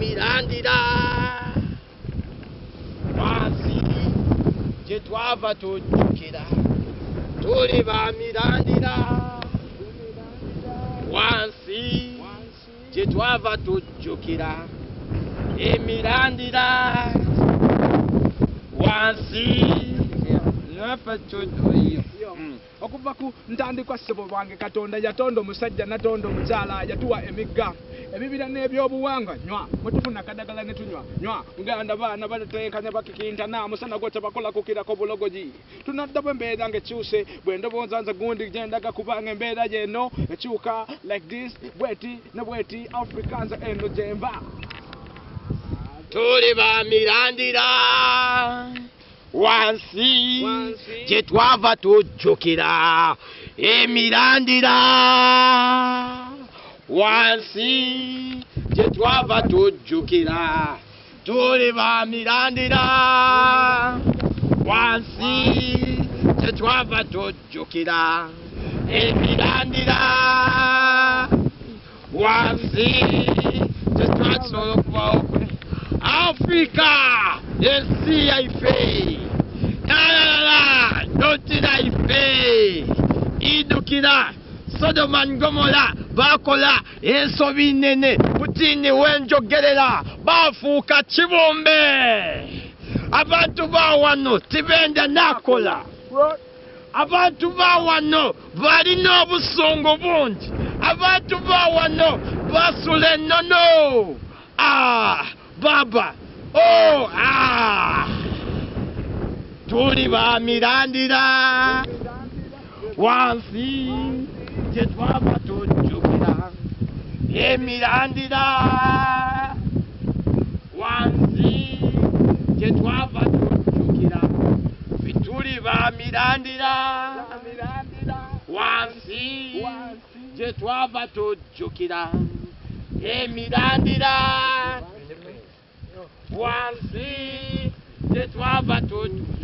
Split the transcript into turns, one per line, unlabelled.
mirandira wansi gye twava tujjukira tuli ba mirandira. Wansi gye twava tujjukira emirandira wansi nafa tujjukira
okuva ku ntandikwa ssebo bwange katonda yatonda omusajja natonda omukyala yatuwa emigga ebibira n'ebyobuwangwa nywa. Mwetufuna kadagala ne tunywa. Nywa. Nganda baana batetenkanya bakikintana musana gwo tebakola kukirako bulogogi tunaddamu embeera ng'ekyuse bwe ndowooza nze gundi gyendaga kubanga embeera yeno ekyuka like this bweti ne bweti africans eno gyemba
tuli ba mirandira. Wansi
Wansi.
gye twava tujjukira emirandira wansi gye twava tujjukira tuli ba mirandira wansi gye twava tujjukira emirandira wansi gye twasobola okubawo Africa ensi yaife. Yalala notira ife idukira sodoma ngomora bakola ensobi nene butini wenjogerera bafuuka kibumbe. Abantu bawano tibenda nakola. Abantu bawano balina obusungu bungi. Abantu bawano basula ennono. Ah, baba. Oh, ah. tuli ba mirandira wansi gye twava tujjukira. Emirandira wansi gye twava tujjukira. Fituli ba mirandira. Wansi gye twava tujjukira. Emirandira wansi gye twava tujjukira